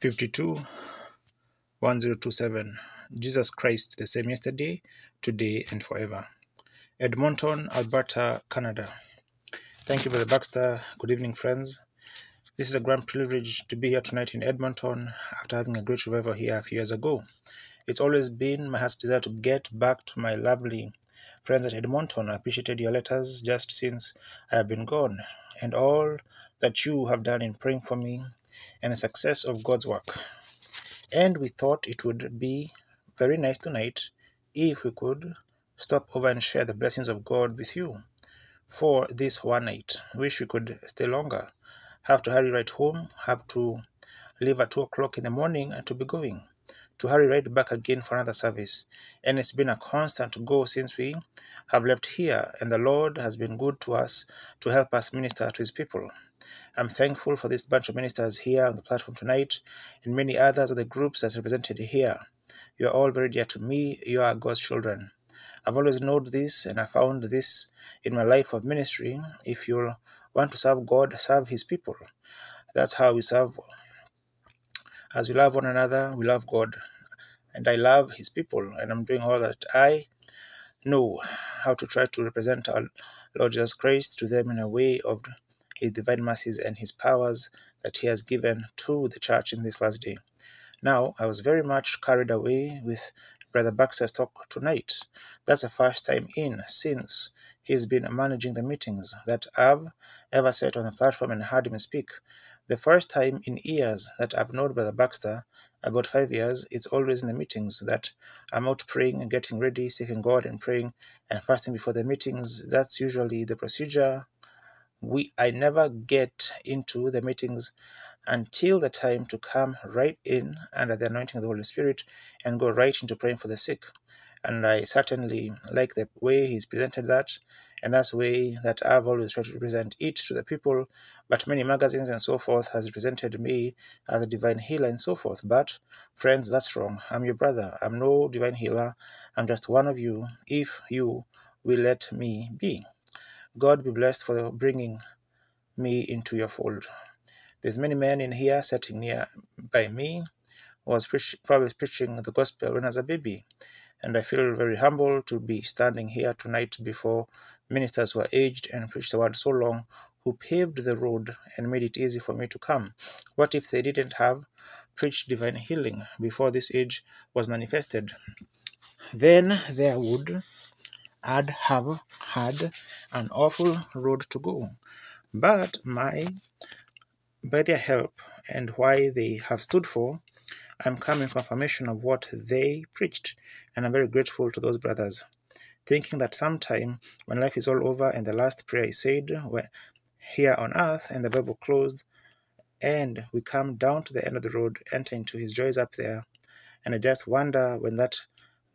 52 1027. Jesus Christ, the same yesterday, today, and forever. Edmonton, Alberta, Canada. Thank you, Brother Baxter. Good evening, friends. This is a grand privilege to be here tonight in Edmonton after having a great revival here a few years ago. It's always been my heart's desire to get back to my lovely friends at Edmonton. I appreciated your letters just since I have been gone and all that you have done in praying for me and the success of God's work. And we thought it would be very nice tonight if we could stop over and share the blessings of God with you for this one night. Wish we could stay longer. Have to hurry right home, have to leave at 2 o'clock in the morning and to be going. To hurry right back again for another service. And it's been a constant go since we have left here, and the Lord has been good to us to help us minister to His people. I'm thankful for this bunch of ministers here on the platform tonight and many others of the groups that's represented here. You are all very dear to me. You are God's children. I've always known this and I found this in my life of ministry. If you want to serve God, serve His people. That's how we serve. As we love one another, we love God. And I love His people, and I'm doing all that I know how to try to represent our Lord Jesus Christ to them in a way of His divine mercies and His powers that He has given to the church in this last day. Now, I was very much carried away with Brother Baxter's talk tonight. That's the first time in since he's been managing the meetings that I've ever sat on the platform and heard him speak. The first time in years that I've known Brother Baxter, about five years, it's always in the meetings that I'm out praying and getting ready, seeking God and praying and fasting before the meetings. That's usually the procedure. We I never get into the meetings until the time to come right in under the anointing of the Holy Spirit and go right into praying for the sick. And I certainly like the way he's presented that, and that's the way that I've always tried to present it to the people. But many magazines and so forth has presented me as a divine healer and so forth. But friends, that's wrong. I'm your brother. I'm no divine healer. I'm just one of you. If you will let me be. God be blessed for bringing me into your fold. There's many men in here sitting near by me was preach, probably preaching the gospel when I was a baby. And I feel very humble to be standing here tonight before ministers who are aged and preached the word so long, who paved the road and made it easy for me to come. What if they didn't have preached divine healing before this age was manifested? Then there would I'd have had an awful road to go. But my by their help and why they have stood for, I'm coming confirmation of what they preached, and I'm very grateful to those brothers. Thinking that sometime when life is all over and the last prayer is said when, here on earth and the Bible closed, and we come down to the end of the road, enter into his joys up there, and I just wonder when that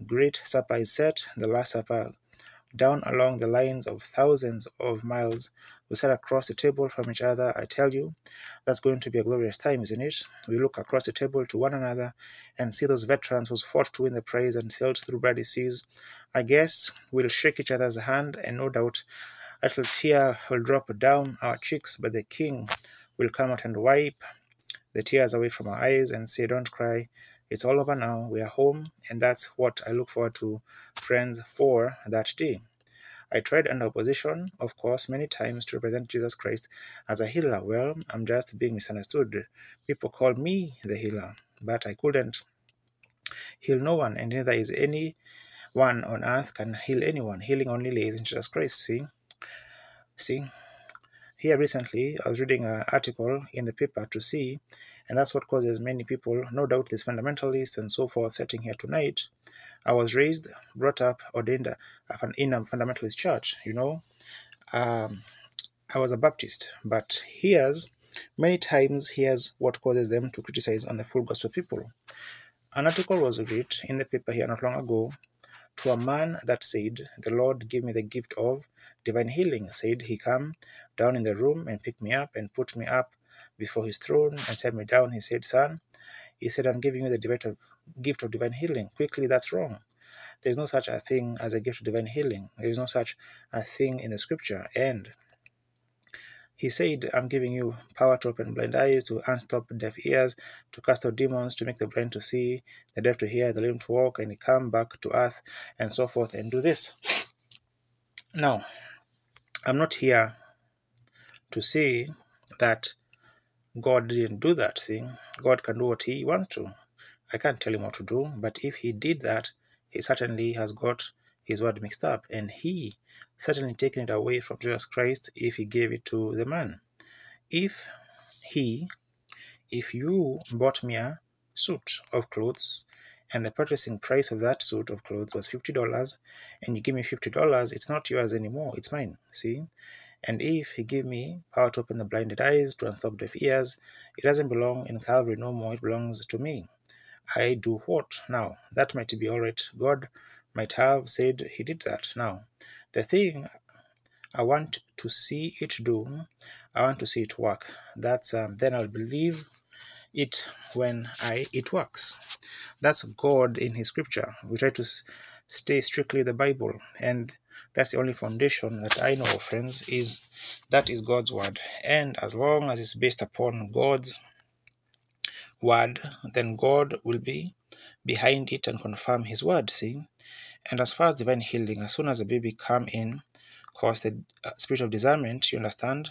great supper is set, the Last Supper, down along the lines of thousands of miles. We sat across the table from each other. I tell you, that's going to be a glorious time, isn't it? We look across the table to one another and see those veterans who fought to win the prize and sailed through bloody seas. I guess we'll shake each other's hand, and no doubt a little tear will drop down our cheeks, but the King will come out and wipe the tears away from our eyes and say, Don't cry. It's all over now. We are home, and that's what I look forward to, friends, for that day. I tried under opposition, of course, many times to represent Jesus Christ as a healer. Well, I'm just being misunderstood. People call me the healer, but I couldn't heal no one, and neither is any one on earth can heal anyone. Healing only lays in Jesus Christ. See? See? Here recently, I was reading an article in the paper to see, and that's what causes many people, no doubt these fundamentalists and so forth, sitting here tonight. I was raised, brought up, ordained in a fundamentalist church, you know. Um, I was a Baptist, but here's many times here's what causes them to criticize on the full gospel people. An article was read in the paper here not long ago to a man that said, The Lord give me the gift of divine healing. Said he come down in the room and pick me up and put me up before his throne and set me down. He said, Son, he said, I'm giving you the of, gift of divine healing. Quickly, that's wrong. There's no such a thing as a gift of divine healing. There is no such a thing in the scripture. And He said, I'm giving you power to open blind eyes, to unstop deaf ears, to cast out demons, to make the blind to see, the deaf to hear, the lame to walk, and come back to earth, and so forth, and do this. Now, I'm not here to say that God didn't do that thing. God can do what He wants to. I can't tell Him what to do, but if He did that, He certainly has got His word mixed up, and He certainly taken it away from Jesus Christ if He gave it to the man. If He, if you bought me a suit of clothes and the purchasing price of that suit of clothes was $50 and you give me $50 it's not yours anymore it's mine see and if he give me power to open the blinded eyes, to unstop deaf ears, it doesn't belong in Calvary no more, it belongs to me. I do what? Now, that might be alright. God might have said he did that. Now, the thing I want to see it do, I want to see it work. That's um, then I'll believe it when I it works. That's God in His Scripture. We try to stay strictly the Bible, and that's the only foundation that I know of, friends, is that is God's word. And as long as it's based upon God's word, then God will be behind it and confirm his word, see? And as far as divine healing, as soon as the baby come in, cause the uh, spirit of discernment, you understand,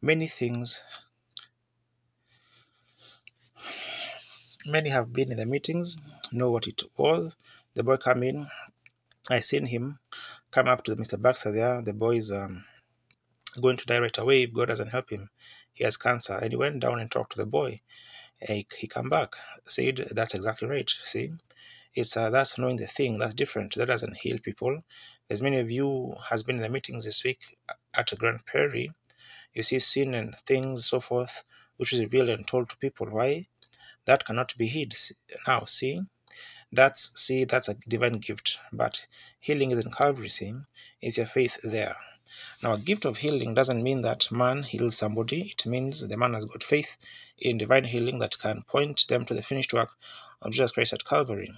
many things many have been in the meetings, know what it was. The boy come in, I seen him come up to Mr. Baxter there. The boy is um, going to die right away if God doesn't help him. He has cancer. And he went down and talked to the boy. He, he come back, said, that's exactly right. See, it's uh, that's knowing the thing. That's different. That doesn't heal people. As many of you has been in the meetings this week at Grande Prairie, you see sin and things, so forth, which is revealed and told to people. Why? That cannot be hid. Now, see, that's see, that's a divine gift. But healing is in Calvary, see, is your faith there. Now, a gift of healing doesn't mean that man heals somebody. It means the man has got faith in divine healing that can point them to the finished work of Jesus Christ at Calvary.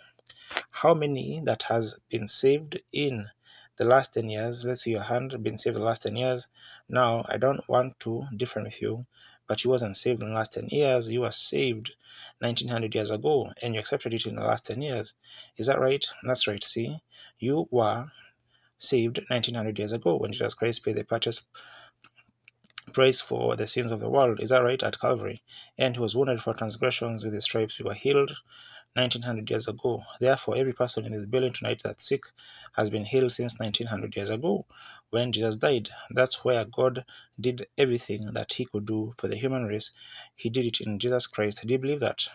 How many that has been saved in the last 10 years, let's see your hand, been saved the last 10 years. Now, I don't want to differ with you, but you wasn't saved in the last 10 years. You were saved 1900 years ago and you accepted it in the last 10 years. Is that right? That's right. See, you were saved 1900 years ago when Jesus Christ paid the purchase price for the sins of the world. Is that right? At Calvary. And he was wounded for transgressions. With his stripes we were healed 1900 years ago. Therefore, every person in this building tonight that's sick has been healed since 1900 years ago when Jesus died. That's where God did everything that he could do for the human race. He did it in Jesus Christ. Do you believe that?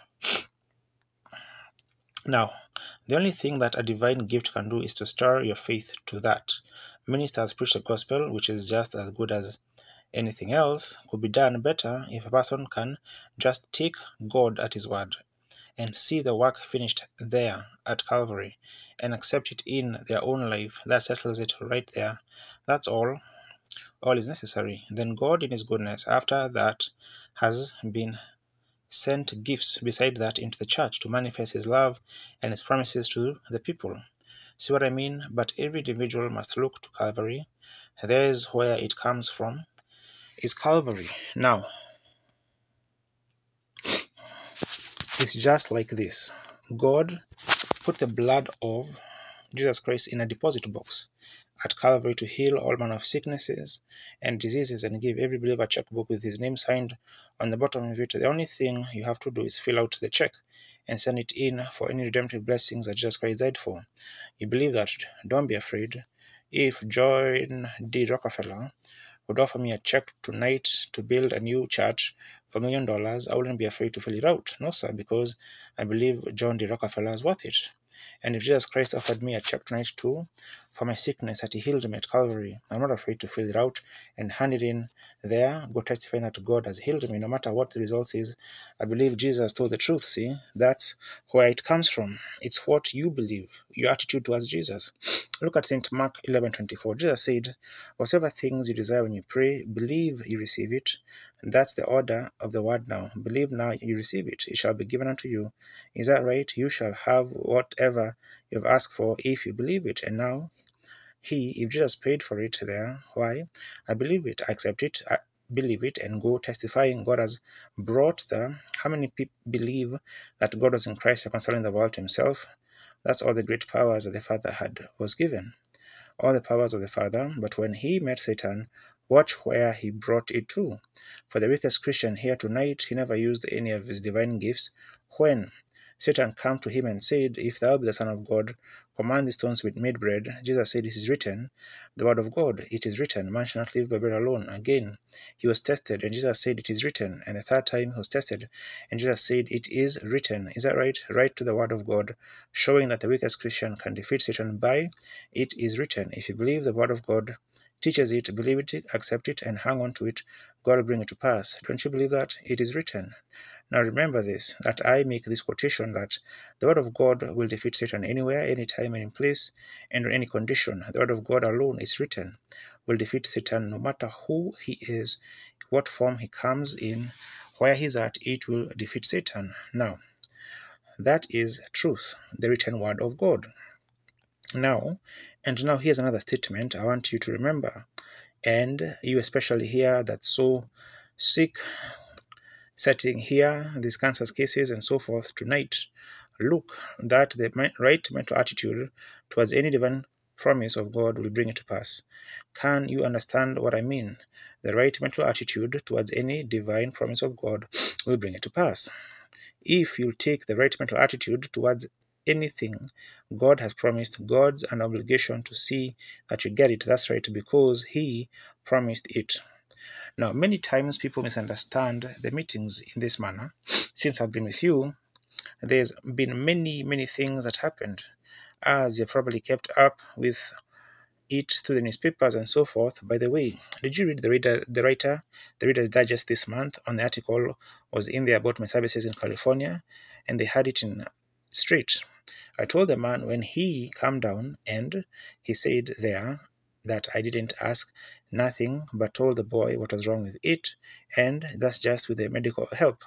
Now, the only thing that a divine gift can do is to stir your faith to that. Ministers preach the gospel, which is just as good as anything else, could be done better if a person can just take God at his word and see the work finished there at Calvary and accept it in their own life. That settles it right there. That's all. All is necessary. Then God, in His goodness, after that, has been sent gifts beside that into the church to manifest His love and His promises to the people. See what I mean? But every individual must look to Calvary. There's where it comes from. Is Calvary. Now, It's just like this God put the blood of Jesus Christ in a deposit box at Calvary to heal all manner of sicknesses and diseases and give every believer a checkbook with his name signed on the bottom of it. The only thing you have to do is fill out the check and send it in for any redemptive blessings that Jesus Christ died for. You believe that? Don't be afraid. If John D. Rockefeller would offer me a check tonight to build a new church for a million dollars, I wouldn't be afraid to fill it out. No, sir, because I believe John D. Rockefeller is worth it. And if Jesus Christ offered me a tonight too for my sickness that he healed me at Calvary, I'm not afraid to fill it out and hand it in there, go testifying that God has healed me no matter what the results is. I believe Jesus told the truth, see? That's where it comes from. It's what you believe, your attitude towards Jesus. Look at St. Mark 11:24. Jesus said, Whatever things you desire when you pray, believe you receive it, that's the order of the word now. Believe now you receive it. It shall be given unto you. Is that right? You shall have whatever you've asked for if you believe it. And now, he, if Jesus paid for it there, why? I believe it. I accept it. I, believe it and go testifying God has brought the. How many people believe that God was in Christ reconciling the world to Himself? That's all the great powers that the Father had was given. All the powers of the Father, but when He met Satan, watch where He brought it to. For the weakest Christian here tonight, he never used any of His divine gifts. When Satan came to him and said, If thou be the Son of God, command these stones to be made bread. Jesus said, It is written, the word of God, it is written, man shall not live by bread alone. Again, he was tested, and Jesus said, It is written. And the third time he was tested, and Jesus said, It is written. Is that right? Right to the word of God, showing that the weakest Christian can defeat Satan by it is written. If you believe the word of God, teaches it, believe it, accept it, and hang on to it, God will bring it to pass. Don't you believe that? It is written. Now remember this, that I make this quotation that the word of God will defeat Satan anywhere, anytime, any place, and any condition. The word of God alone is written will defeat Satan no matter who he is, what form he comes in, where he's at, it will defeat Satan. Now, that is truth, the written word of God. Now, and now here's another statement I want you to remember, and you especially here that so sick setting here these cancer cases and so forth tonight look that the right mental attitude towards any divine promise of God will bring it to pass. Can you understand what I mean? The right mental attitude towards any divine promise of God will bring it to pass. If you take the right mental attitude towards anything God has promised, God's an obligation to see that you get it. That's right, because He promised it. Now, many times people misunderstand the meetings in this manner. Since I've been with you, there's been many, many things that happened. As you've probably kept up with it through the newspapers and so forth. By the way, did you read the reader, the writer, the Reader's Digest this month on the article was in there about my services in California, and they had it in straight. I told the man when he came down and he said there that I didn't ask nothing but told the boy what was wrong with it, and that's just with the medical help.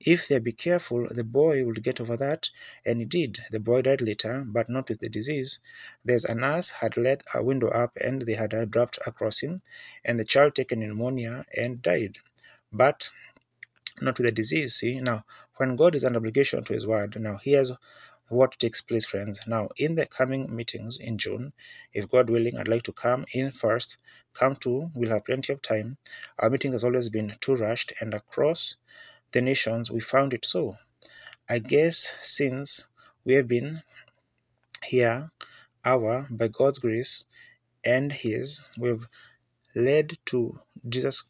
If they be careful, the boy would get over that, and he did. The boy died later, but not with the disease. There's a nurse had let a window up, and they had a draft across him, and the child taken pneumonia and died. But not with the disease. See, now when God is under obligation to His word, now here's what takes place, friends. Now, in the coming meetings in June, if God willing, I'd like to come in first. Come to, we'll have plenty of time. Our meeting has always been too rushed, and across the nations, we found it so. I guess since we have been here, our, by God's grace and His, we've led to Jesus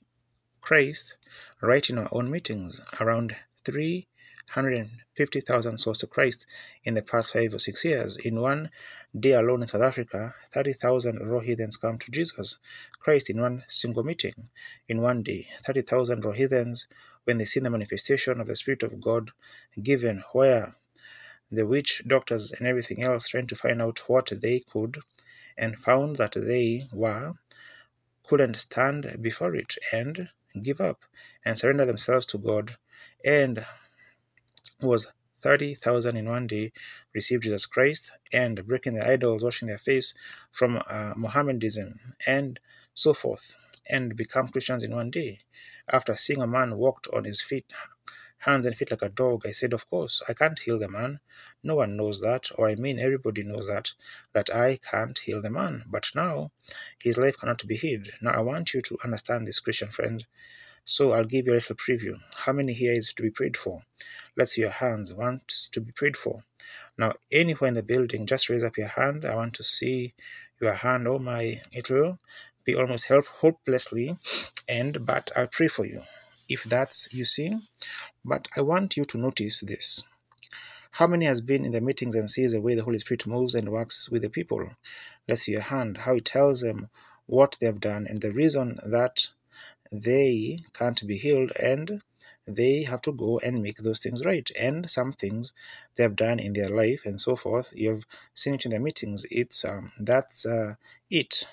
Christ right in our own meetings around three 150,000 souls to Christ in the past five or six years. In one day alone in South Africa, 30,000 raw heathens come to Jesus Christ in one single meeting. In one day, 30,000 raw heathens, when they see the manifestation of the Spirit of God given, where the witch doctors and everything else trying to find out what they could, and found that they were couldn't stand before it and give up and surrender themselves to God and was 30,000 in one day received Jesus Christ and breaking the idols, washing their face from uh, and so forth, and become Christians in one day. After seeing a man walked on his feet, hands and feet like a dog, I said, Of course, I can't heal the man. No one knows that, or I mean, everybody knows that, that I can't heal the man. But now, his life cannot be hid. Now, I want you to understand this, Christian friend. So I'll give you a little preview. How many here is to be prayed for? Let's see your hands. Wants to be prayed for. Now, anywhere in the building, just raise up your hand. I want to see your hand. Oh my, it will be almost help hopelessly, and but I'll pray for you. If that's you see, but I want you to notice this. How many has been in the meetings and sees the way the Holy Spirit moves and works with the people? Let's see your hand, how it tells them what they've done and the reason that they can't be healed and they have to go and make those things right. And some things they have done in their life and so forth, you've seen it in the meetings. It's um, that's uh, it.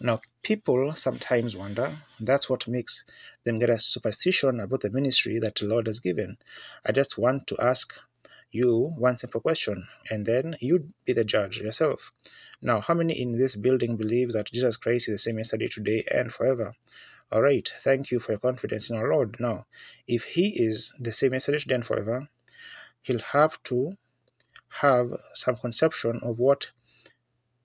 Now, people sometimes wonder. That's what makes them get a superstition about the ministry that the Lord has given. I just want to ask you one simple question, and then you'd be the judge yourself. Now, how many in this building believes that Jesus Christ is the same yesterday, today, and forever? All right, thank you for your confidence in our Lord. Now, if He is the same yesterday, today, and forever, He'll have to have some conception of what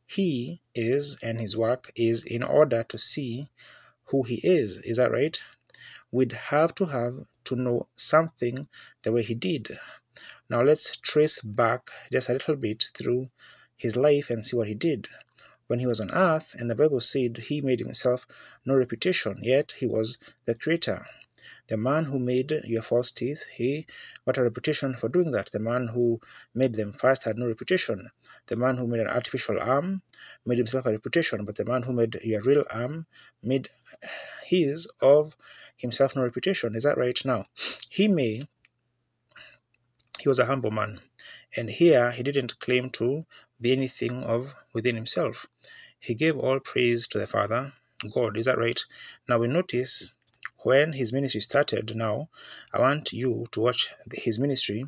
He is and His work is in order to see who He is. Is that right? We'd have to have to know something the way He did. Now let's trace back just a little bit through his life and see what he did. When he was on earth, and the Bible said he made himself no reputation, yet he was the creator. The man who made your false teeth, he got a reputation for doing that. The man who made them first had no reputation. The man who made an artificial arm made himself a reputation, but the man who made your real arm made his of himself no reputation. Is that right? Now, he may he was a humble man, and here he didn't claim to be anything of within himself. He gave all praise to the Father, God. Is that right? Now we notice when his ministry started. Now, I want you to watch his ministry.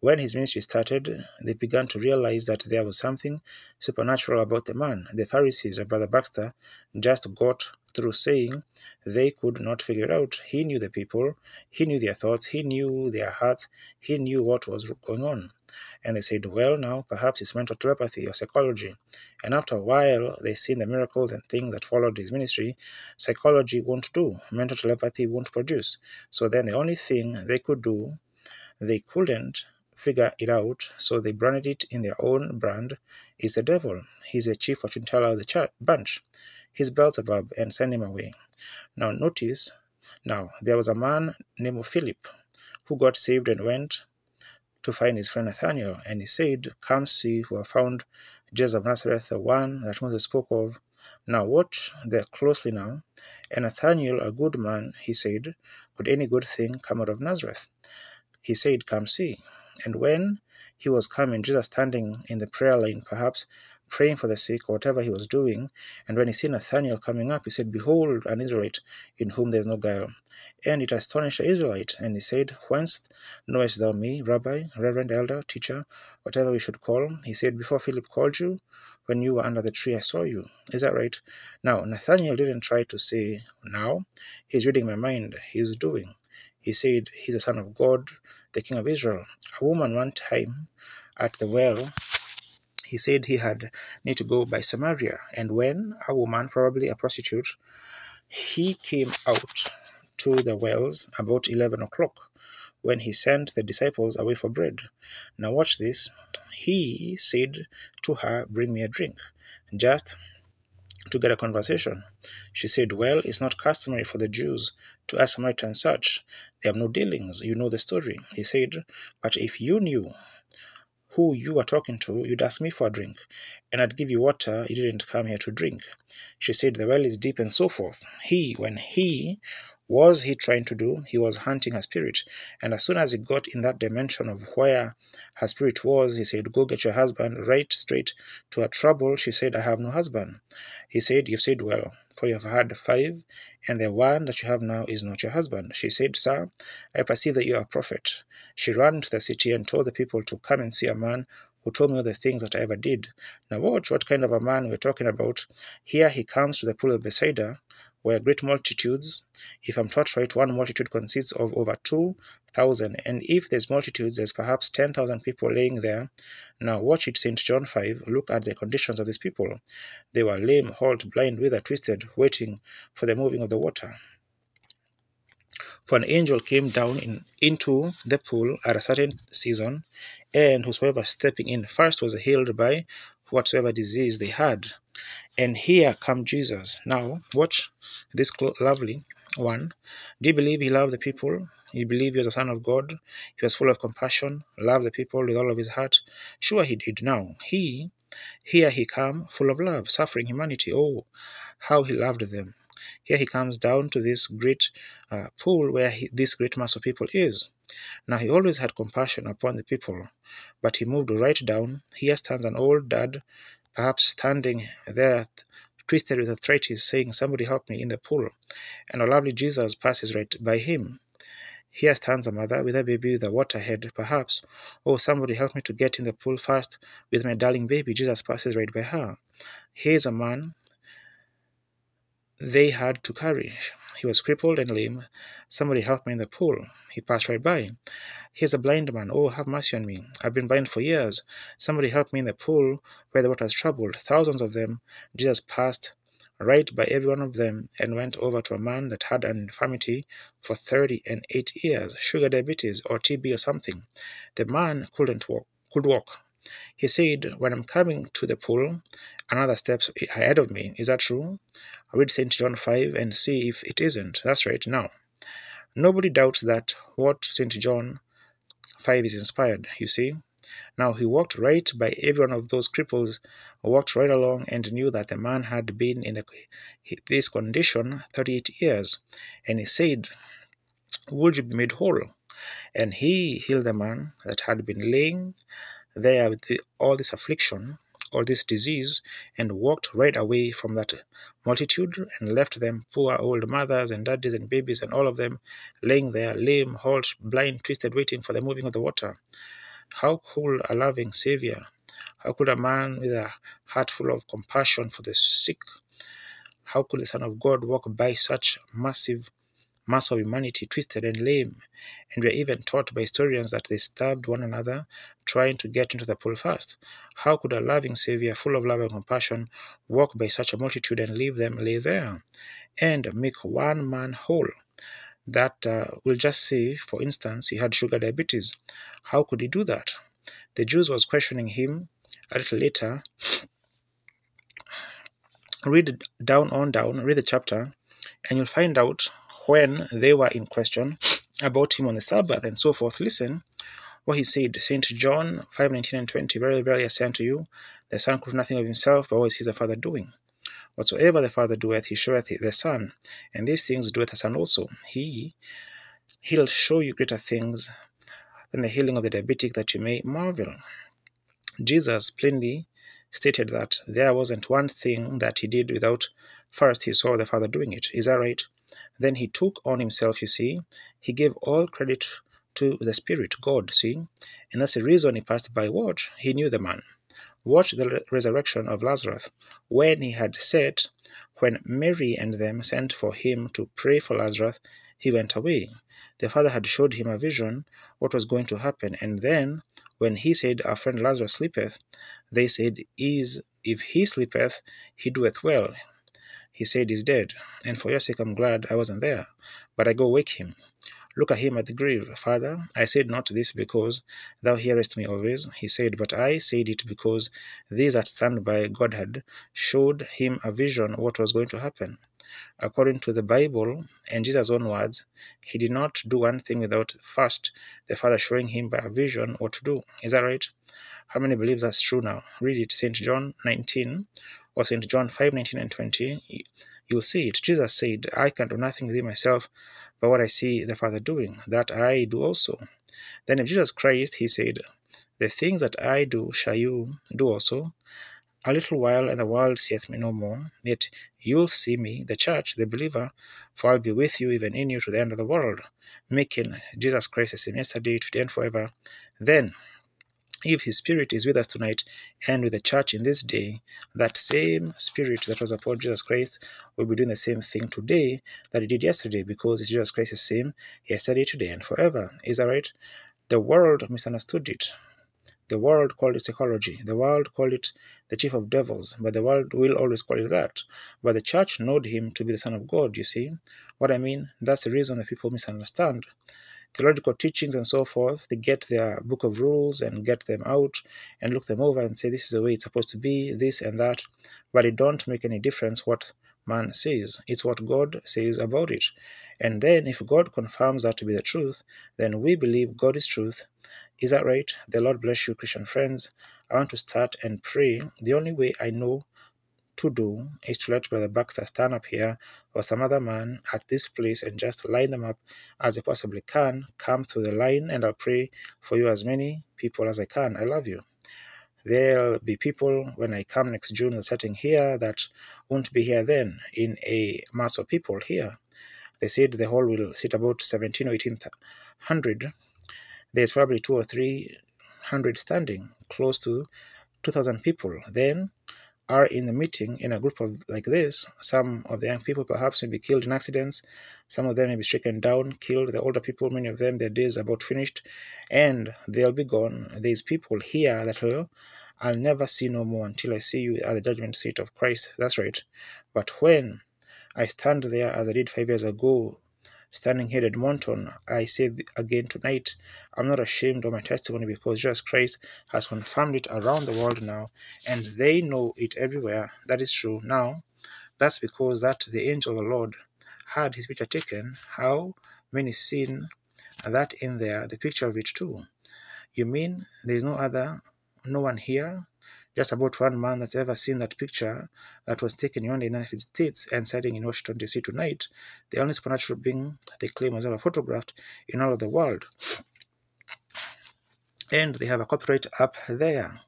When his ministry started, they began to realize that there was something supernatural about the man. The Pharisees of Brother Baxter just got through saying they could not figure out. He knew the people, he knew their thoughts, he knew their hearts, he knew what was going on. And they said, well, now perhaps it's mental telepathy or psychology. And after a while, they seen the miracles and things that followed his ministry. Psychology won't do, mental telepathy won't produce. So then the only thing they could do, they couldn't figure it out, so they branded it in their own brand, is the devil. He's a chief fortune teller of the church, bunch. He's Beelzebub and send him away. Now notice, now there was a man named Philip who got saved and went to find his friend Nathaniel, and he said, Come see who have found Jesus of Nazareth, the one that Moses spoke of. Now watch there closely now. And Nathaniel, a good man, he said, Could any good thing come out of Nazareth? He said, Come see. And when he was coming, Jesus standing in the prayer line, perhaps praying for the sick or whatever he was doing, and when he saw Nathanael coming up, he said, Behold, an Israelite in whom there is no guile. And it astonished the Israelite, and he said, Whence knowest thou me, Rabbi, Reverend Elder, Teacher, whatever we should call? He said, Before Philip called you, when you were under the tree, I saw you. Is that right? Now, Nathanael didn't try to say, Now, he's reading my mind, he's doing. He said, He's the Son of God, the King of Israel. A woman one time at the well he said he had need to go by Samaria. And when a woman, probably a prostitute, he came out to the wells about 11 o'clock when he sent the disciples away for bread. Now, watch this. He said to her, Bring me a drink, just to get a conversation. She said, Well, it's not customary for the Jews to ask Samaritans such. They have no dealings. You know the story. He said, But if you knew who you were talking to, you'd ask me for a drink, and I'd give you water you didn't come here to drink. She said, The well is deep, and so forth. He, when he was he trying to do? He was hunting her spirit. And as soon as he got in that dimension of where her spirit was, he said, Go get your husband right straight to her trouble. She said, I have no husband. He said, You've said well, for you have had five, and the one that you have now is not your husband. She said, Sir, I perceive that you are a prophet. She ran to the city and told the people to come and see a man who told me all the things that I ever did. Now watch what kind of a man we're talking about. Here he comes to the pool of Bethsaida, where great multitudes, if I'm taught right, one multitude consists of over 2,000. And if there's multitudes, there's perhaps 10,000 people laying there. Now watch it, St. John 5. Look at the conditions of these people. They were lame, halt, blind, withered, twisted, waiting for the moving of the water. For an angel came down in, into the pool at a certain season, and whosoever stepping in first was healed by whatsoever disease they had. And here come Jesus. Now, watch this lovely one. Do you believe he loved the people? You believe he was a son of God? He was full of compassion, loved the people with all of his heart? Sure he did. Now, he, here he come, full of love, suffering humanity. Oh, how he loved them. Here he comes down to this great uh, pool where he, this great mass of people is. Now he always had compassion upon the people, but he moved right down. Here stands an old dad, perhaps standing there twisted with arthritis, saying, Somebody help me in the pool. And a lovely Jesus passes right by him. Here stands a mother with a baby with a water head, perhaps. Oh, somebody help me to get in the pool fast with my darling baby. Jesus passes right by her. Here's a man they had to carry. He was crippled and lame. Somebody help me in the pool. He passed right by. Here's a blind man. Oh, have mercy on me. I've been blind for years. Somebody help me in the pool where the water is troubled. Thousands of them. Jesus passed right by every one of them and went over to a man that had an infirmity for thirty and eight years, sugar diabetes or TB or something. The man couldn't walk, could walk. He said, When I'm coming to the pool, another steps ahead of me. Is that true? Read St. John 5 and see if it isn't. That's right. Now, nobody doubts that what St. John 5 is inspired, you see. Now he walked right by every one of those cripples, walked right along and knew that the man had been in the, this condition 38 years. And he said, Would you be made whole? And he healed the man that had been laying there with the, all this affliction all this disease and walked right away from that multitude and left them poor old mothers and daddies and babies and all of them laying there lame halt blind twisted waiting for the moving of the water. How could a loving savior how could a man with a heart full of compassion for the sick how could the son of god walk by such massive mass of humanity twisted and lame, and we are even taught by historians that they stabbed one another trying to get into the pool first. How could a loving Savior, full of love and compassion, walk by such a multitude and leave them lay there and make one man whole? That uh, we'll just say, for instance, he had sugar diabetes. How could he do that? The Jews was questioning him a little later. Read down on down, read the chapter, and you'll find out when they were in question about him on the Sabbath and so forth, listen what he said. St. John 5 19 and 20. Very, very, I say unto you, the Son could nothing of himself, but what is his the Father doing? Whatsoever the Father doeth, he showeth the Son, and these things doeth the Son also. He, he'll show you greater things than the healing of the diabetic that you may marvel. Jesus plainly stated that there wasn't one thing that he did without first he saw the Father doing it. Is that right? Then he took on himself, you see. He gave all credit to the Spirit, God, see. And that's the reason he passed by what? He knew the man. Watch the resurrection of Lazarus. When he had said, when Mary and them sent for him to pray for Lazarus, he went away. The father had showed him a vision, what was going to happen, and then when he said, Our friend Lazarus sleepeth, they said, Is if he sleepeth, he doeth well he said he's dead, and for your sake I'm glad I wasn't there. But I go wake him. Look at him at the grave. Father, I said not this because thou hearest me always. He said, But I said it because these that stand by God had showed him a vision what was going to happen. According to the Bible and Jesus' own words, he did not do one thing without first the Father showing him by a vision what to do. Is that right? How many believe that's true now? Read it, St. John 19, or St. John 5 19 and 20, you'll see it. Jesus said, I can do nothing within myself, but what I see the Father doing, that I do also. Then, if Jesus Christ, he said, The things that I do shall you do also. A little while, and the world seeth me no more, yet you'll see me, the church, the believer, for I'll be with you, even in you, to the end of the world, making Jesus Christ the same yesterday, today, and forever. Then if his spirit is with us tonight and with the church in this day, that same spirit that was upon Jesus Christ will be doing the same thing today that he did yesterday because Jesus Christ is the same yesterday, today, and forever. Is that right? The world misunderstood it. The world called it psychology. The world called it the chief of devils, but the world will always call it that. But the church knowed him to be the Son of God, you see. What I mean? That's the reason that people misunderstand theological teachings and so forth, they get their book of rules and get them out and look them over and say this is the way it's supposed to be, this and that, but it don't make any difference what man says. It's what God says about it. And then if God confirms that to be the truth, then we believe God is truth. Is that right? The Lord bless you, Christian friends. I want to start and pray. The only way I know to do is to let Brother Baxter stand up here or some other man at this place and just line them up as they possibly can. Come through the line and I'll pray for you as many people as I can. I love you. There'll be people when I come next June sitting here that won't be here then in a mass of people here. They said the hall will sit about 17 or 1800. There's probably two or three hundred standing, close to 2,000 people. Then are in a meeting in a group of like this, some of the young people perhaps may be killed in accidents, some of them may be stricken down, killed. The older people, many of them, their days are about finished, and they'll be gone. There's people here that will I'll never see no more until I see you at the judgment seat of Christ. That's right. But when I stand there as I did five years ago, standing here at Edmonton, I say again tonight, I'm not ashamed of my testimony because Jesus Christ has confirmed it around the world now, and they know it everywhere. That is true. Now, that's because that the angel of the Lord had his picture taken. How many seen that in there, the picture of it too? You mean there is no other, no one here just about one man that's ever seen that picture that was taken in the United States and sighting in Washington, D.C. tonight, the only supernatural being they claim was ever photographed in all of the world. And they have a copyright up there.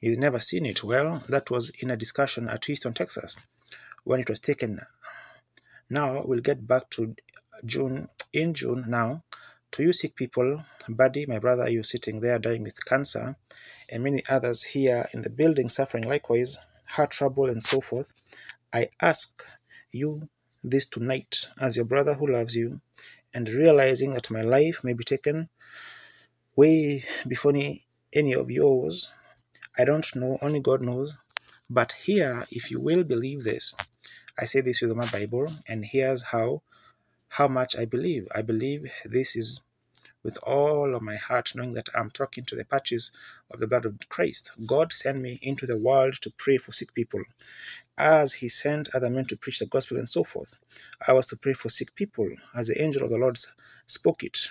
You've never seen it. Well, that was in a discussion at Houston, Texas, when it was taken. Now we'll get back to June. In June now, to you sick people, Buddy, my brother, you sitting there dying with cancer, and many others here in the building suffering likewise, heart trouble and so forth, I ask you this tonight as your brother who loves you, and realizing that my life may be taken way before any, of yours. I don't know, only God knows. But here, if you will believe this, I say this with my Bible, and here's how how much I believe. I believe this is with all of my heart, knowing that I'm talking to the patches of the blood of Christ. God sent me into the world to pray for sick people, as He sent other men to preach the gospel and so forth. I was to pray for sick people, as the angel of the Lord spoke it.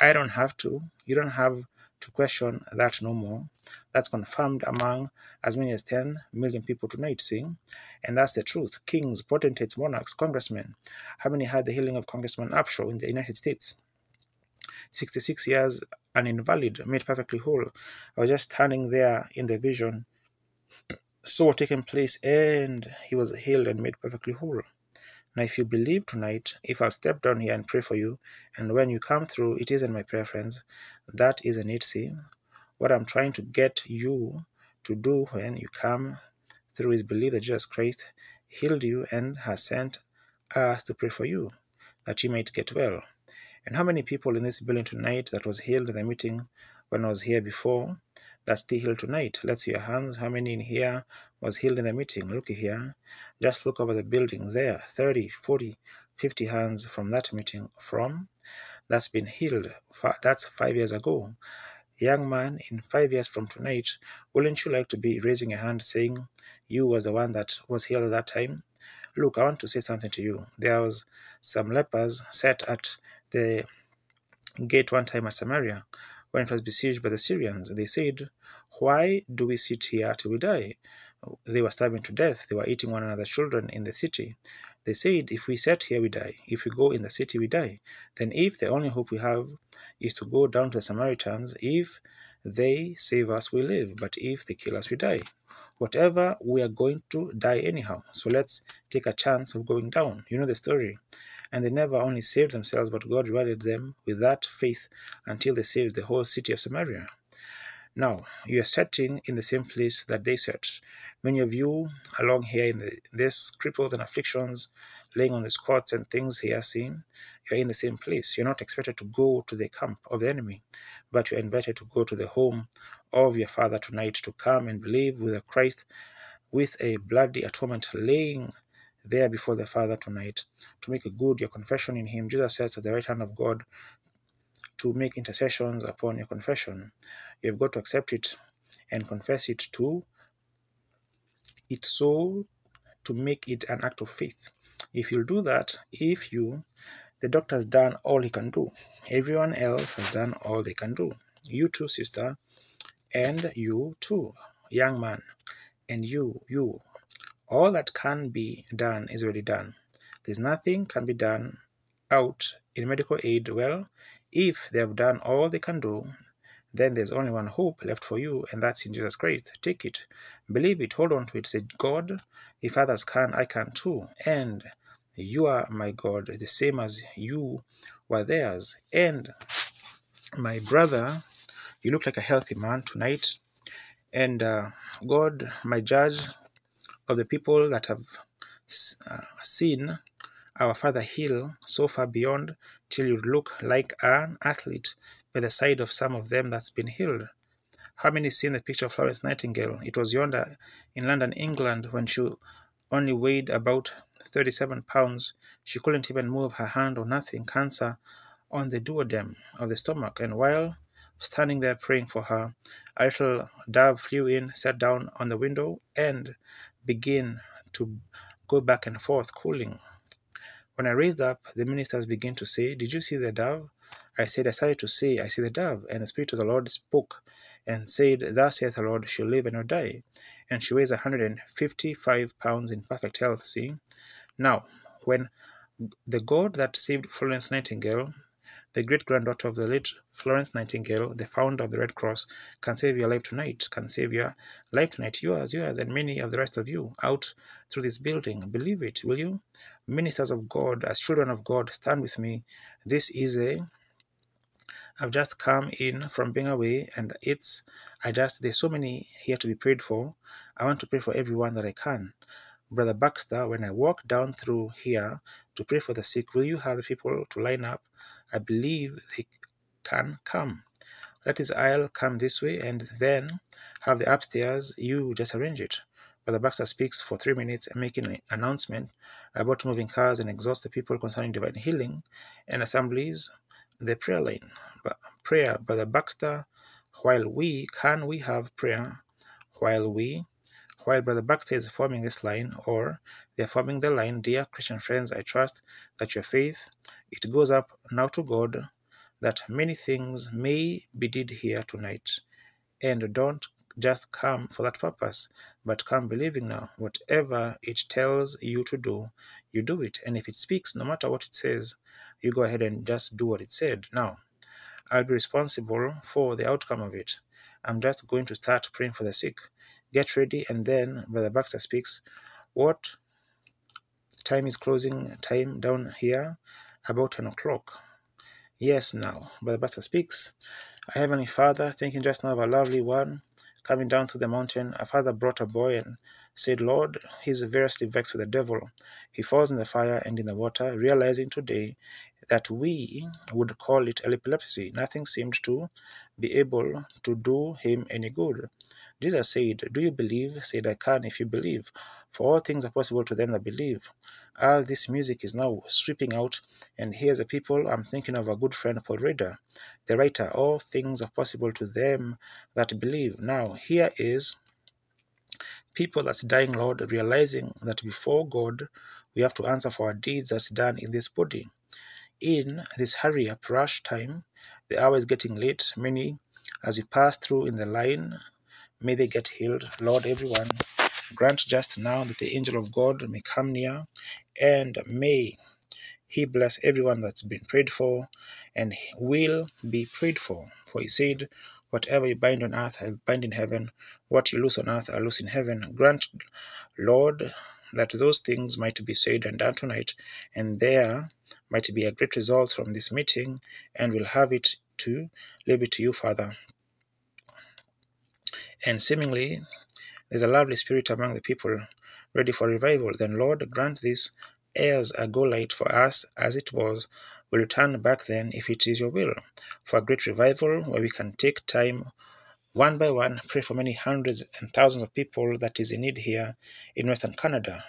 I don't have to. You don't have to question that no more. That's confirmed among as many as 10 million people tonight, see? And that's the truth. Kings, potentates, monarchs, congressmen. How many had the healing of Congressman Upshaw in the United States? 66 years, an invalid, made perfectly whole. I was just standing there in the vision, saw what taking place, and he was healed and made perfectly whole. Now, if you believe tonight, if I'll step down here and pray for you, and when you come through, it isn't my preference, that isn't it, see? What I'm trying to get you to do when you come through is believe that Jesus Christ healed you and has sent us to pray for you, that you might get well. And how many people in this building tonight that was healed in the meeting when I was here before that's still healed tonight? Let's see your hands. How many in here was healed in the meeting? Look here. Just look over the building there. 30, 40, 50 hands from that meeting from that's been healed. That's five years ago. Young man, in five years from tonight, wouldn't you like to be raising a hand saying you was the one that was healed at that time? Look, I want to say something to you. There was some lepers set at the gate one time at Samaria when it was besieged by the Syrians. They said, Why do we sit here till we die? They were starving to death. They were eating one another's children in the city. They said, If we sit here, we die. If we go in the city, we die. Then, if the only hope we have is to go down to the Samaritans, if they save us, we live. But if they kill us, we die. Whatever, we are going to die anyhow. So let's take a chance of going down. You know the story. And they never only saved themselves, but God rewarded them with that faith until they saved the whole city of Samaria. Now, you are sitting in the same place that they sat. Many of you along here in the, this cripples and afflictions, laying on the squats and things here seen, you're in the same place. You're not expected to go to the camp of the enemy, but you're invited to go to the home of your Father tonight to come and believe with a Christ with a bloody atonement laying there before the Father tonight to make good your confession in Him. Jesus says at the right hand of God to make intercessions upon your confession. You've got to accept it and confess it to it so to make it an act of faith. If you'll do that, if you the doctor has done all he can do. Everyone else has done all they can do. You too, sister, and you too, young man, and you, you, all that can be done is already done. There's nothing can be done out in medical aid. Well, if they have done all they can do, then there's only one hope left for you, and that's in Jesus Christ. Take it, believe it, hold on to it. Say, God, if others can, I can too. And you are my God, the same as you were theirs. And my brother, you look like a healthy man tonight. And uh, God, my judge, of the people that have uh, seen our father heal so far beyond till you look like an athlete by the side of some of them that's been healed. How many seen the picture of Florence Nightingale? It was yonder in London, England, when she only weighed about 37 pounds. She couldn't even move her hand or nothing. Cancer on the duodenum of the stomach. And while standing there praying for her, a little dove flew in, sat down on the window, and began to go back and forth, cooling. When I raised up, the ministers began to say, Did you see the dove? I said, I started to say, I see the dove. And the Spirit of the Lord spoke and said, Thus saith the Lord, she'll live and not die. And she weighs 155 pounds in perfect health. See? Now, when the God that saved Florence Nightingale the great granddaughter of the late Florence Nightingale, the founder of the Red Cross, can save your life tonight, can save your life tonight, yours, yours, and many of the rest of you out through this building. Believe it, will you? Ministers of God, as children of God, stand with me. This is a I've just come in from being away and it's I just there's so many here to be prayed for. I want to pray for everyone that I can. Brother Baxter, when I walk down through here to pray for the sick, will you have the people to line up? I believe they can come. Let his aisle come this way and then have the upstairs, you just arrange it. Brother Baxter speaks for three minutes making an announcement about moving cars and exhausts the people concerning divine healing and assemblies the prayer line. But prayer, Brother Baxter, while we can we have prayer while we while Brother Baxter is forming this line, or they are forming the line, dear Christian friends, I trust that your faith, it goes up now to God, that many things may be did here tonight. And don't just come for that purpose, but come believing now. Whatever it tells you to do, you do it. And if it speaks, no matter what it says, you go ahead and just do what it said. Now, I'll be responsible for the outcome of it. I'm just going to start praying for the sick. Get ready and then brother baxter speaks what time is closing time down here? About 10 o'clock. Yes now brother baxter speaks our heavenly father thinking just now of a lovely one coming down to the mountain. A father brought a boy and said lord he's variously vexed with the devil. He falls in the fire and in the water realizing today that we would call it epilepsy nothing seemed to be able to do him any good Jesus said, Do you believe? Said, I can if you believe. For all things are possible to them that believe. All this music is now sweeping out, and here's the people. I'm thinking of a good friend, Paul Rader, the writer. All things are possible to them that believe. Now, here is people that's dying, Lord, realizing that before God, we have to answer for our deeds that's done in this body. In this hurry up rush time, the hour is getting late. Many, as we pass through in the line, May they get healed. Lord, everyone, grant just now that the angel of God may come near and may he bless everyone that's been prayed for and will be prayed for. For he said, Whatever you bind on earth, I bind in heaven. What you loose on earth, I loose in heaven. Grant, Lord, that those things might be said and done tonight, and there might be a great result from this meeting, and we'll have it to leave it to you, Father, and seemingly there's a lovely spirit among the people ready for revival, then Lord, grant this as a go light for us as it was. We'll return back then if it is your will, for a great revival where we can take time one by one, pray for many hundreds and thousands of people that is in need here in Western Canada.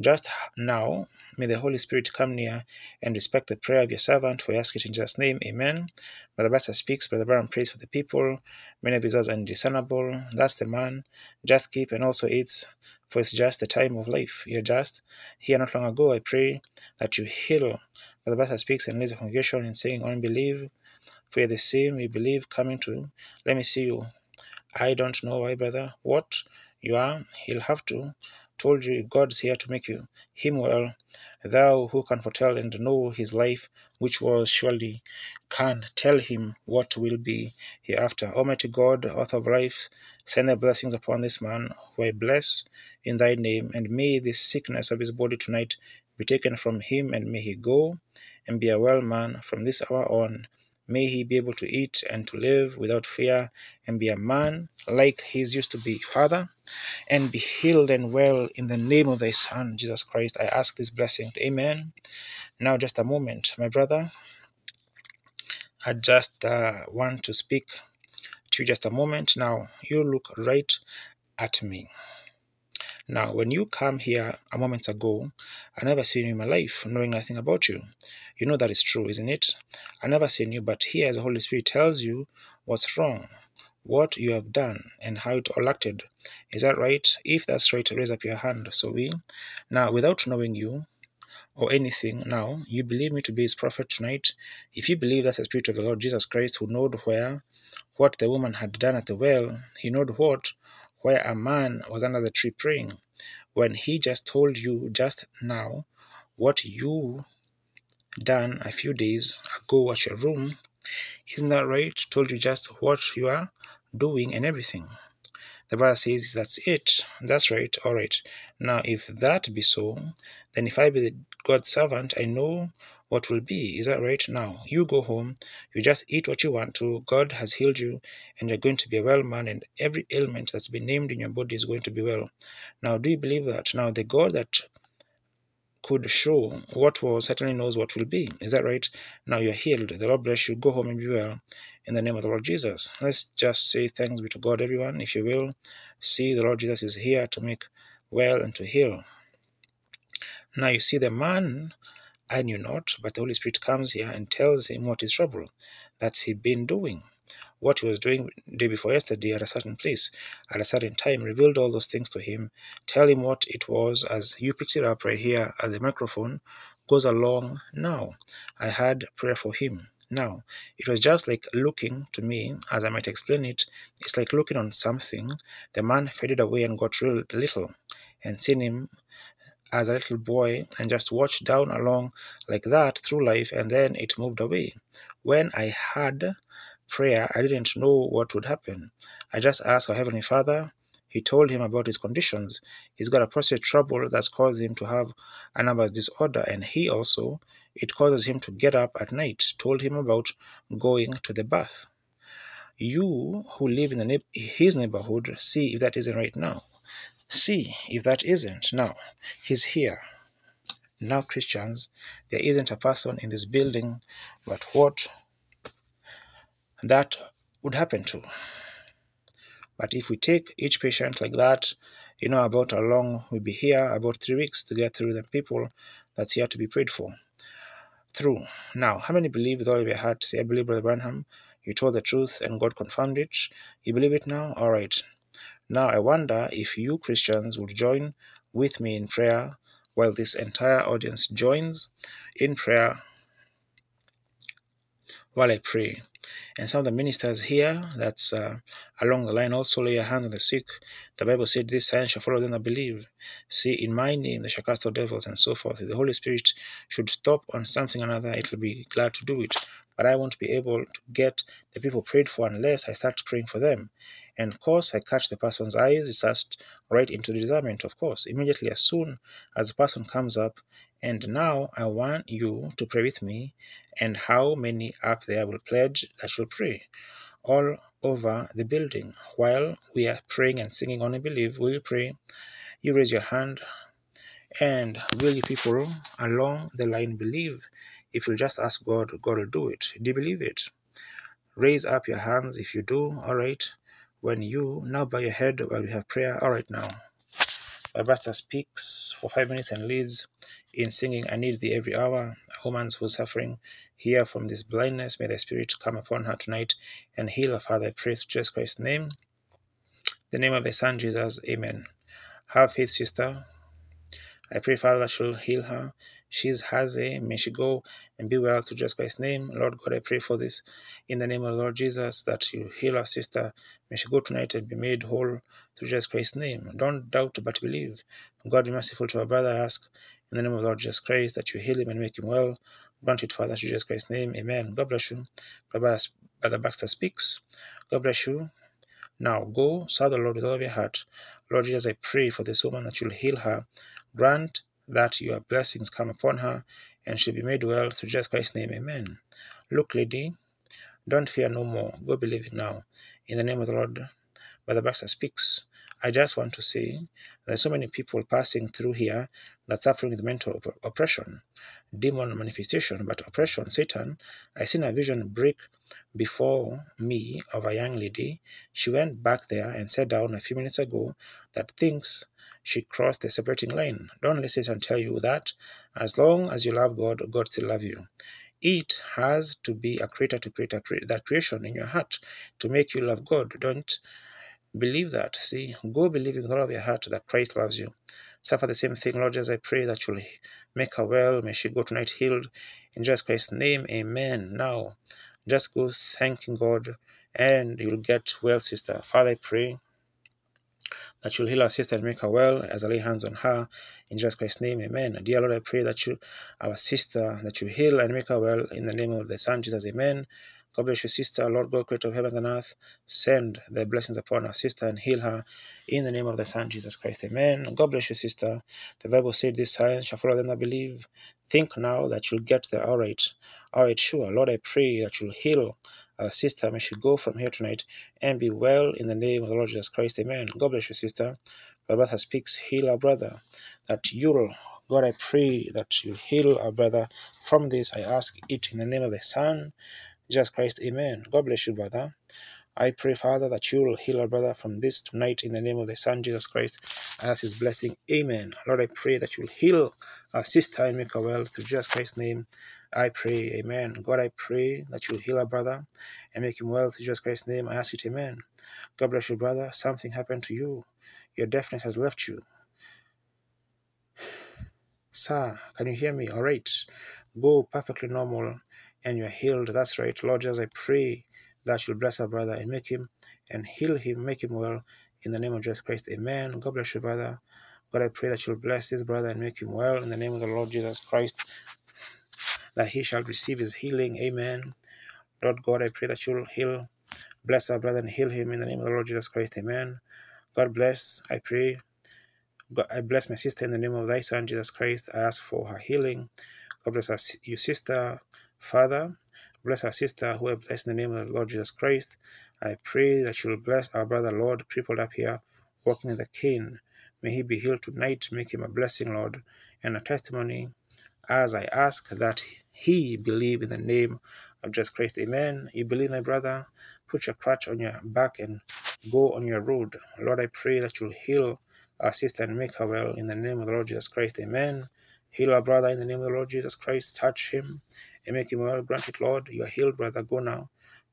Just now, may the Holy Spirit come near and respect the prayer of your servant, for ask it in Jesus' name. Amen. Brother Baxter speaks, Brother Branham prays for the people. Many of his words are indiscernible. That's the man. Just keep and also eats, for it's just the time of life. You're just here not long ago. I pray that you heal. Brother Baxter speaks and leads the congregation in saying, Unbelieve, for the same, we believe, coming to. Let me see you. I don't know why, brother. What you are, he'll have to told you God's here to make you him well. Thou who can foretell and know his life, which was surely can tell him what will be hereafter. Almighty God, author of life, send thy blessings upon this man, who I bless in thy name, and may this sickness of his body tonight be taken from him, and may he go and be a well man from this hour on. May he be able to eat and to live without fear and be a man like he used to be. Father, and be healed and well in the name of thy Son, Jesus Christ. I ask this blessing. Amen. Now, just a moment, my brother. I just uh, want to speak to you just a moment. Now, you look right at me. Now, when you come here a moment ago, I never seen you in my life, knowing nothing about you. You know that is true, isn't it? I never seen you, but here, the Holy Spirit tells you what's wrong, what you have done, and how it all acted. Is that right? If that's right, raise up your hand. So we, now, without knowing you, or anything now, you believe me to be his prophet tonight. If you believe that the Spirit of the Lord Jesus Christ, who knowed where, what the woman had done at the well, he knowed what, where a man was under the tree praying, when he just told you just now what you done a few days ago at your room, isn't that right? Told you just what you are doing and everything. The brother says, That's it. That's right. All right. Now, if that be so, then if I be the God's servant, I know what will be. Is that right? Now, you go home, you just eat what you want to. God has healed you, and you're going to be a well man, and every ailment that's been named in your body is going to be well. Now, do you believe that? Now, the God that could show what was certainly knows what will be. Is that right? Now you're healed. The Lord bless you. Go home and be well in the name of the Lord Jesus. Let's just say thanks be to God, everyone, if you will. See, the Lord Jesus is here to make well and to heal. Now you see the man I knew not, but the Holy Spirit comes here and tells him what is trouble that he'd been doing what he was doing day before yesterday at a certain place, at a certain time, revealed all those things to him, tell him what it was as you picked it up right here at the microphone goes along now. I had prayer for him. Now, it was just like looking to me, as I might explain it, it's like looking on something. The man faded away and got real little, and seeing him as a little boy and just watched down along like that through life, and then it moved away. When I had prayer, I didn't know what would happen. I just asked our Heavenly Father. He told him about his conditions. He's got a prostate trouble that's caused him to have a numbers disorder, and he also, it causes him to get up at night. Told him about going to the bath. You who live in the his neighborhood, see if that isn't right now. See if that isn't. Now, he's here. Now, Christians, there isn't a person in this building, but what that would happen to. But if we take each patient like that, you know about how long we'll be here, about three weeks to get through the people that's here to be prayed for. Through. Now, how many believe with all of your heart? Say, I believe, Brother Branham, you told the truth and God confirmed it. You believe it now? All right. Now, I wonder if you Christians would join with me in prayer while this entire audience joins in prayer while I pray. And some of the ministers here, that's uh, along the line, also lay your hands on the sick. The Bible said, This sign shall follow them that believe. See, in my name they shall cast out devils and so forth. If the Holy Spirit should stop on something or another, it will be glad to do it. But I won't be able to get the people prayed for unless I start praying for them. And of course, I catch the person's eyes, it's starts right into the discernment, of course. Immediately, as soon as the person comes up, and now I want you to pray with me, and how many up there will pledge that you'll pray all over the building. While we are praying and singing only believe, will you pray? You raise your hand, and will you people along the line believe? If you just ask God, God will do it. Do you believe it? Raise up your hands if you do. All right. When you now bow your head while we have prayer. All right now. My pastor speaks for five minutes and leads in singing, I need thee every hour. A woman who's suffering here from this blindness, may the Spirit come upon her tonight and heal her, Father. I pray through Jesus Christ's name. The name of the Son, Jesus. Amen. Have faith, sister. I pray, Father, that you'll heal her. She's has a may she go and be well to Jesus Christ's name. Lord God, I pray for this in the name of the Lord Jesus that you heal our sister. May she go tonight and be made whole through Jesus Christ's name. Don't doubt but believe. God be merciful to our brother. I ask in the name of the Lord Jesus Christ that you heal him and make him well. Grant it, Father, through Jesus Christ's name. Amen. God bless you. Brother Baxter speaks. God bless you. Now go, serve the Lord with all of your heart. Lord Jesus, I pray for this woman that you'll heal her. Grant that your blessings come upon her and she'll be made well through Jesus Christ's name. Amen. Look, lady, Don't fear no more. Go believing now. In the name of the Lord, Brother Baxter speaks. I just want to say there's so many people passing through here that suffering with mental oppression, demon manifestation, but oppression, Satan. I seen a vision break before me of a young lady. She went back there and sat down a few minutes ago that thinks she crossed the separating line. Don't let Satan tell you that as long as you love God, God still love you. It has to be a creator to create a cre that creation in your heart to make you love God. Don't Believe that. See, go believing with all of your heart that Christ loves you. Suffer the same thing, Lord, as I pray that you'll make her well. May she go tonight healed. In Jesus Christ's name, amen. Now, just go thanking God and you'll get well, sister. Father, I pray that you'll heal our sister and make her well as I lay hands on her. In Jesus Christ's name, amen. Dear Lord, I pray that you, our sister, that you heal and make her well in the name of the Son, Jesus, amen. God bless your sister, Lord God, creator of heaven and earth. Send the blessings upon our sister and heal her in the name of the Son, Jesus Christ. Amen. God bless your sister. The Bible said this sign shall follow them that believe. Think now that you'll get there. All right. All right, sure. Lord, I pray that you'll heal our sister. May she go from here tonight and be well in the name of the Lord Jesus Christ. Amen. God bless your sister. Brother speaks, heal our brother. That you'll God, I pray that you heal our brother from this. I ask it in the name of the Son, Jesus Christ. Amen. God bless you, brother. I pray, Father, that you will heal our brother from this tonight in the name of the Son, Jesus Christ. I ask his blessing. Amen. Lord, I pray that you will heal our sister and make her well through Jesus Christ's name. I pray, Amen. God, I pray that you will heal our brother and make him well through Jesus Christ's name. I ask it, Amen. God bless you, brother. Something happened to you. Your deafness has left you. Sir, can you hear me? All right. Go perfectly normal and you're healed. That's right. Lord, as I pray that you'll bless our brother and make him and heal him, make him well in the name of Jesus Christ. Amen. God bless you, brother. God, I pray that you'll bless this brother and make him well in the name of the Lord Jesus Christ, that he shall receive his healing. Amen. Lord God, I pray that you'll heal, bless our brother and heal him in the name of the Lord Jesus Christ. Amen. God bless, I pray. God, I bless my sister in the name of thy son, Jesus Christ. I ask for her healing. God bless our, you, sister. Father, bless our sister who are blessed in the name of the Lord Jesus Christ. I pray that you will bless our brother, Lord, crippled up here, walking in the cane. May he be healed tonight. Make him a blessing, Lord, and a testimony as I ask that he believe in the name of Jesus Christ. Amen. You believe, my brother? Put your crutch on your back and go on your road. Lord, I pray that you'll heal our sister and make her well in the name of the Lord Jesus Christ. Amen. Heal our brother in the name of the Lord Jesus Christ. Touch him and make him well. Grant it, Lord. You are healed, brother. Go now.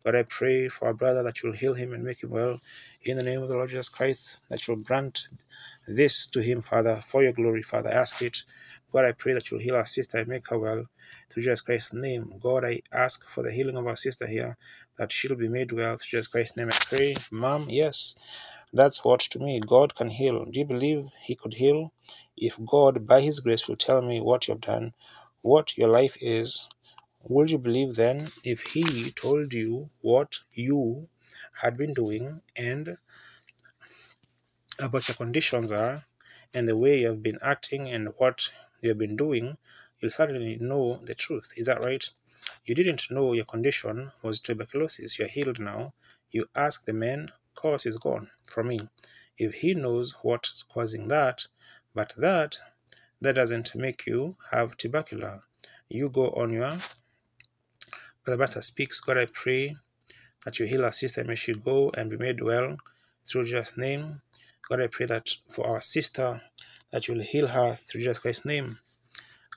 God, I pray for our brother that you'll heal him and make him well. In the name of the Lord Jesus Christ, that you'll grant this to him, Father, for your glory, Father. I ask it. God, I pray that you'll heal our sister and make her well. Through Jesus Christ's name. God, I ask for the healing of our sister here, that she'll be made well. Through Jesus Christ's name, I pray. Mom, yes, that's what to me God can heal. Do you believe He could heal? If God, by His grace, will tell me what you've done, what your life is, would you believe then if He told you what you had been doing and about your conditions are and the way you have been acting and what you have been doing, you'll certainly know the truth. Is that right? You didn't know your condition was tuberculosis. You're healed now. You ask the man, cause is gone from me. If he knows what's causing that, but that, that doesn't make you have tuberculosis. You go on your Brother Baxter speaks, God, I pray that you heal our sister. May she go and be made well through Jesus' name. God, I pray that for our sister, that you'll heal her through Jesus Christ's name.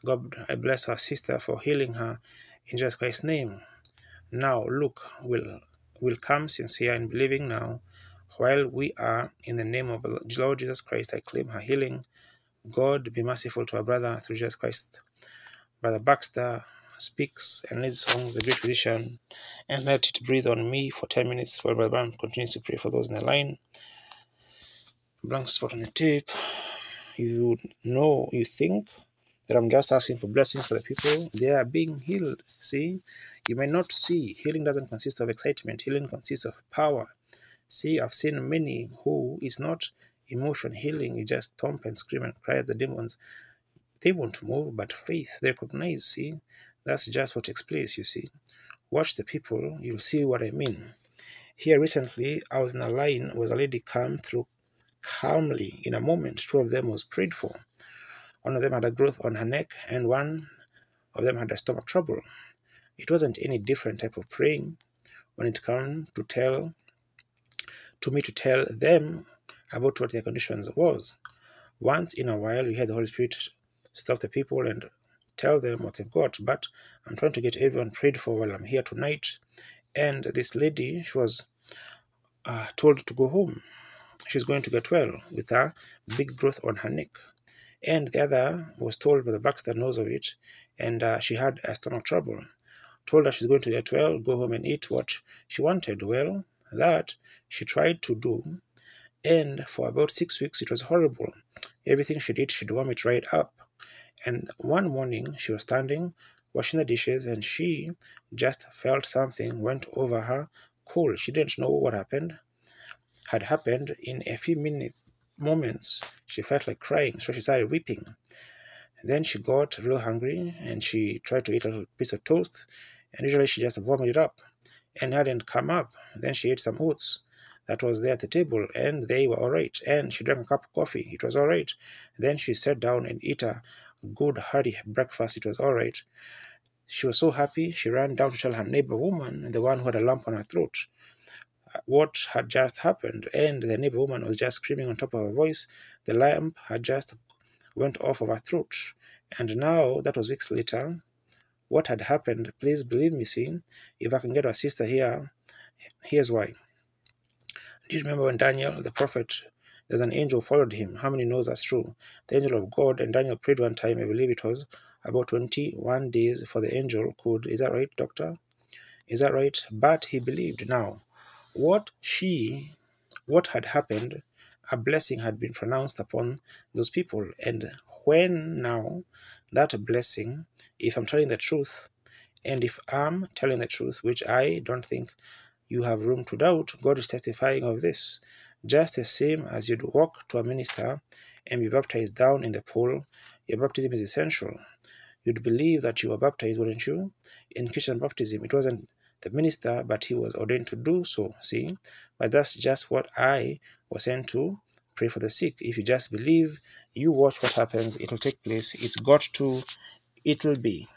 God, I bless our sister for healing her in Jesus Christ's name. Now, look, will will come sincere and believing now. While we are in the name of the Lord Jesus Christ, I claim her healing. God, be merciful to our brother through Jesus Christ. Brother Baxter, speaks and leads songs, the great physician, and let it breathe on me for 10 minutes while Brother Branham continues to pray for those in the line. Blank spot on the tape. You know, you think that I'm just asking for blessings for the people. They are being healed. See, you may not see. Healing doesn't consist of excitement, healing consists of power. See, I've seen many who is not emotion healing, you just thump and scream and cry at the demons. They won't move, but faith, they recognize, see, that's just what takes place, you see. Watch the people, you'll see what I mean. Here recently, I was in a line where a lady came through calmly. In a moment, two of them was prayed for. One of them had a growth on her neck, and one of them had a stomach trouble. It wasn't any different type of praying when it came to tell to me to tell them about what their conditions was. Once in a while, we had the Holy Spirit stop the people and tell them what they've got. But I'm trying to get everyone prayed for while I'm here tonight. And this lady, she was uh, told to go home. She's going to get well with a big growth on her neck. And the other was told by the Baxter knows of it, and uh, she had a stomach trouble. Told her she's going to get well, go home and eat what she wanted. Well, that she tried to do, and for about six weeks it was horrible. Everything she did, she'd vomit right up. And one morning she was standing washing the dishes and she just felt something went over her cool. She didn't know what happened. Had happened in a few minutes moments she felt like crying, so she started weeping. Then she got real hungry and she tried to eat a little piece of toast, and usually she just vomited up and hadn't come up. Then she ate some oats that was there at the table, and they were all right. And she drank a cup of coffee, it was all right. Then she sat down and ate a good hearty breakfast, it was all right. She was so happy, she ran down to tell her neighbor woman, the one who had a lump on her throat, uh, what had just happened. And the neighbor woman was just screaming on top of her voice. The lump had just went off of her throat. And now, that was weeks later, what had happened, please believe me, see, if I can get a sister here, here's why. Do you remember when Daniel, the prophet, there's an angel followed him? How many knows that's true? The angel of God, and Daniel prayed one time, I believe it was about 21 days for the angel could, is that right, doctor? Is that right? But he believed. Now, what she, what had happened, a blessing had been pronounced upon those people. And when now that blessing, if I'm telling the truth, and if I'm telling the truth, which I don't think you have room to doubt, God is testifying of this. Just the same as you'd walk to a minister and be baptized down in the pool, your baptism is essential. You'd believe that you were baptized, wouldn't you? In Christian baptism, it wasn't the minister, but he was ordained to do so. See? But that's just what I was sent to pray for the sick. If you just believe, you watch what happens, it will take place. It's got to, it will be.